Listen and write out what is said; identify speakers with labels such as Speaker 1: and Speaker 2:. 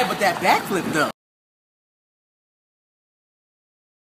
Speaker 1: that, but that backflip though.